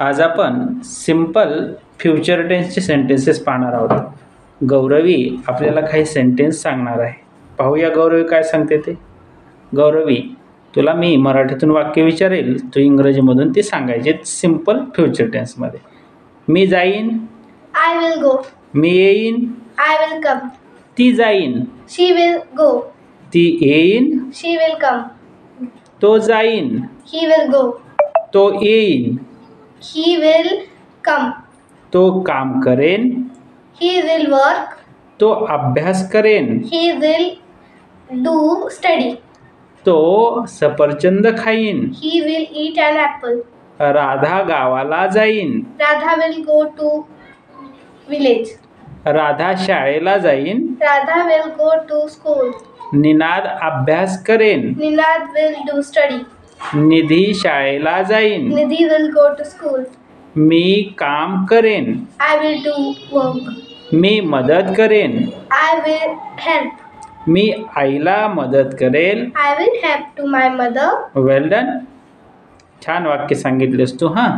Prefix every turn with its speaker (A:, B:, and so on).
A: आज आपण simple future टेन्सचे sentences पाहणार आहोत गौरवी आपल्याला काही सेंटेन्स सांगणार आहे पाहूया गौरवी काय सांगते ते गौरवी तुला मी मराठीतून वाक्य विचारेल तू इंग्रजीमधून ते सांगायचे सिंपल फ्युचर टेन्समध्ये मी जाईन
B: I will go.
A: मी येईन
B: I will come.
A: ती जाईन
B: She will go.
A: ती येईन
B: She will come.
A: तो जाईन
B: He will go.
A: तो येईन
B: He will come.
A: तो काम करेन
B: He will work.
A: तो अभ्यास करेन
B: He will do study.
A: तो सफरचंद खाईन
B: He will eat an apple.
A: Radha गावाला जाईन
B: Radha will go to village.
A: Radha शाळेला जाईन
B: Radha will go to school.
A: Ninad अभ्यास करेन
B: Ninad will do study.
A: Nidhi शाळेला जाईन.
B: Nidhi will go to school
A: मी काम करेन.
B: आय विल डू वर्क
A: मी मदत करेन.
B: आय विल हेल्प
A: मी आईला मदत करेल.
B: I will help to my mother
A: well done छान वाक्य सांगितलेस तू हां?